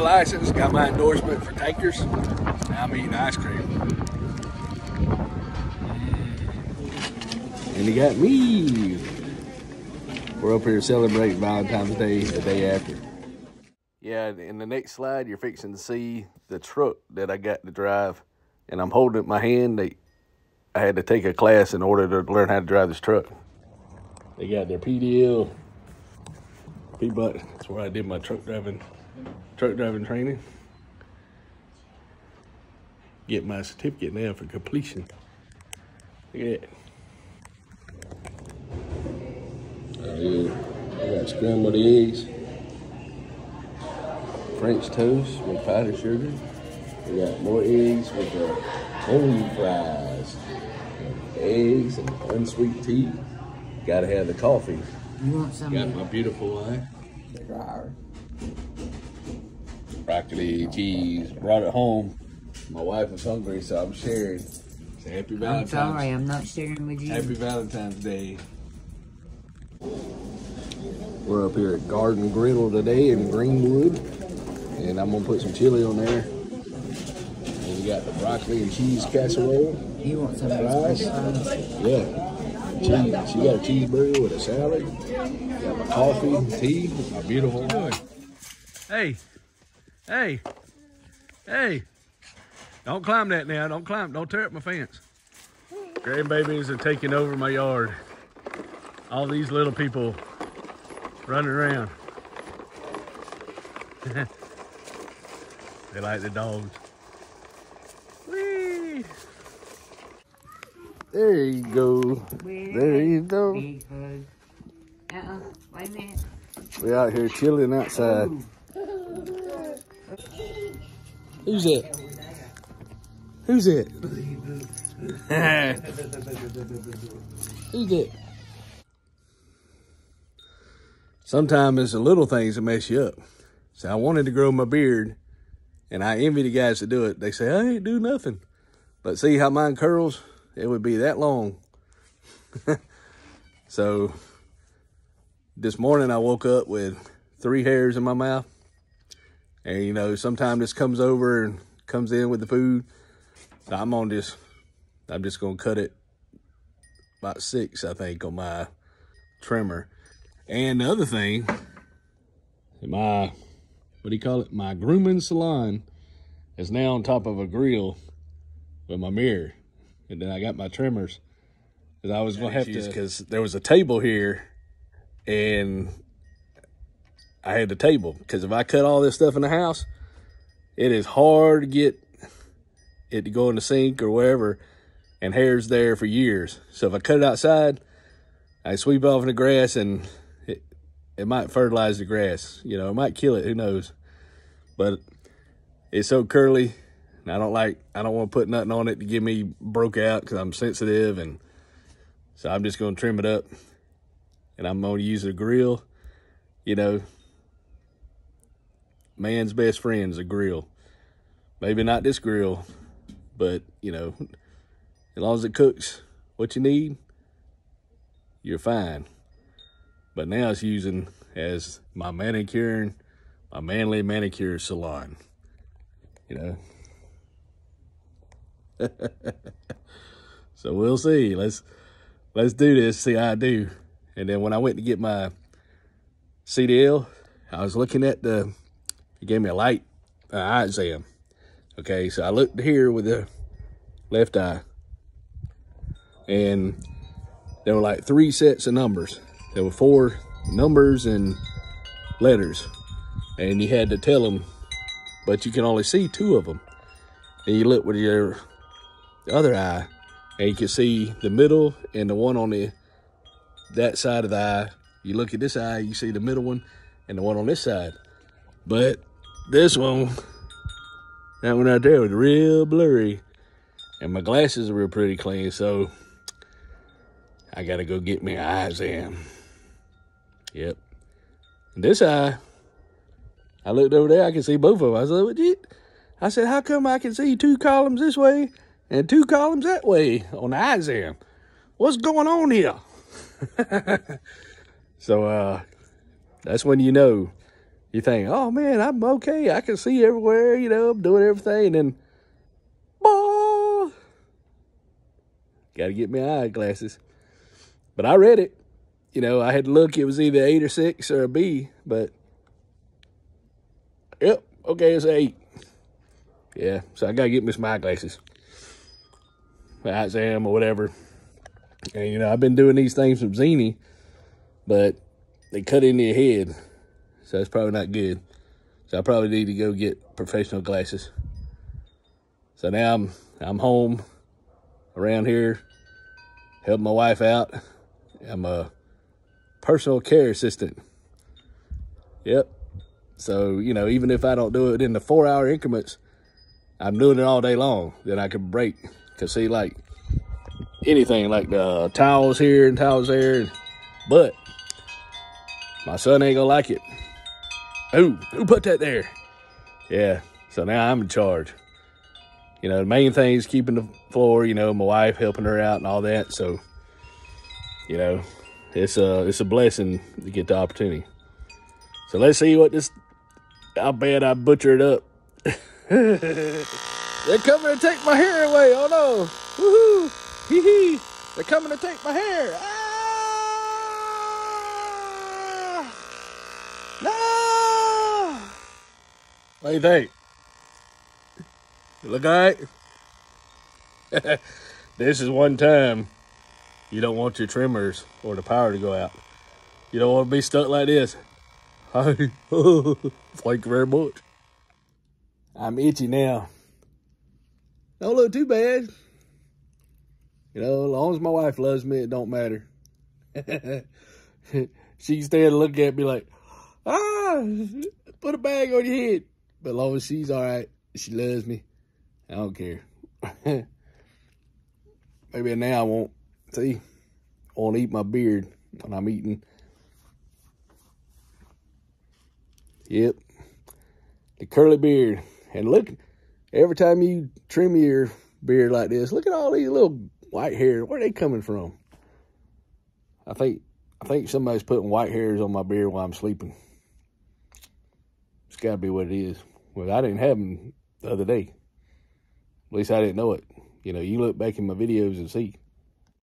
my license, got my endorsement for tankers. Now I'm eating ice cream. And he got me. We're up here celebrating Valentine's Day the day after. Yeah, in the next slide, you're fixing to see the truck that I got to drive. And I'm holding it in my hand. They, I had to take a class in order to learn how to drive this truck. They got their PDL, P-Butt. That's where I did my truck driving, truck driving training. Get my certificate now for completion. Look at that. I got scrambled eggs, French toast with powdered sugar. We got more eggs with the homemade fries, eggs and unsweet tea. Gotta have the coffee. You want some? Got my beautiful wife. Broccoli, cheese. Brought it home. My wife was hungry, so I'm sharing. So happy I'm Valentine's. sorry, I'm not sharing with you. Happy Valentine's Day. We're up here at Garden Griddle today in Greenwood. And I'm gonna put some chili on there. And we got the broccoli and cheese casserole. You want some of Fries? Yeah. Cheese. She got a cheeseburger with a salad. Got my coffee, tea, my beautiful wife. Hey, hey, hey. Don't climb that now. Don't climb. Don't tear up my fence. Grandbabies are taking over my yard. All these little people running around. they like the dogs. Whee! There you go. There you go. Uh-uh. Wait a minute. We out here chilling outside. Who's it? Who's it? Who's it? Sometimes it's the little things that mess you up. So I wanted to grow my beard, and I envy the guys that do it. They say, I ain't do nothing. But see how mine curls? It would be that long. so this morning I woke up with three hairs in my mouth. And you know, sometimes this comes over and comes in with the food. So I'm on this, I'm just gonna cut it about six, I think, on my trimmer. And the other thing, my, what do you call it? My grooming salon is now on top of a grill with my mirror. And then I got my trimmers. Cause I was gonna have to, cause there was a table here and I had the table because if I cut all this stuff in the house, it is hard to get it to go in the sink or wherever, and hair's there for years. So if I cut it outside, I sweep off in the grass and it, it might fertilize the grass. You know, it might kill it, who knows. But it's so curly, and I don't like, I don't want to put nothing on it to get me broke out because I'm sensitive, and so I'm just going to trim it up and I'm going to use a grill. You know, man's best friend's a grill. Maybe not this grill, but you know, as long as it cooks what you need, you're fine. But now it's using as my manicuring, my manly manicure salon. You know. so we'll see. Let's let's do this. See how I do. And then when I went to get my CDL, I was looking at the, he gave me a light uh, exam. Okay, so I looked here with the left eye. And there were like three sets of numbers. There were four numbers and letters. And you had to tell them, but you can only see two of them. And you look with your other eye, and you can see the middle and the one on the that side of the eye. You look at this eye, you see the middle one and the one on this side. But this one, that one right there was real blurry. And my glasses are real pretty clean, so I gotta go get me an eye exam. Yep. This eye, I looked over there, I can see both of them. I like, what you? I said, how come I can see two columns this way and two columns that way on the eye exam? What's going on here? so uh, that's when you know you think, oh man, I'm okay. I can see everywhere, you know, I'm doing everything. And then, got to get my eyeglasses. But I read it. You know, I had to look. It was either eight or six or a B. But, yep, okay, it's eight. Yeah, so I got to get me some eyeglasses. Eye exam or whatever. And, you know, I've been doing these things from Zenni, but they cut into your head. So that's probably not good. So I probably need to go get professional glasses. So now I'm I'm home around here, helping my wife out. I'm a personal care assistant. Yep. So, you know, even if I don't do it in the four hour increments, I'm doing it all day long. Then I can break. Cause see, like anything, like the towels here and towels there, but my son ain't gonna like it. Who? Who put that there? Yeah. So now I'm in charge. You know, the main thing is keeping the floor, you know, my wife helping her out and all that. So, you know, it's a, it's a blessing to get the opportunity. So let's see what this, I bet I butchered up. They're coming to take my hair away. Oh no. Woohoo. Hee hee. They're coming to take my hair. Ah! No! What do you think? You look all right? this is one time you don't want your trimmers or the power to go out. You don't want to be stuck like this. Thank you very much. I'm itchy now. Don't look too bad. You know, as long as my wife loves me, it don't matter. she can stand and look at me like, ah, put a bag on your head. But long as she's all right, she loves me. I don't care. Maybe now I won't. See, I won't eat my beard when I'm eating. Yep. The curly beard. And look, every time you trim your beard like this, look at all these little white hairs. Where are they coming from? I think I think somebody's putting white hairs on my beard while I'm sleeping. It's got to be what it is. Well, I didn't have them the other day. At least I didn't know it. You know, you look back in my videos and see.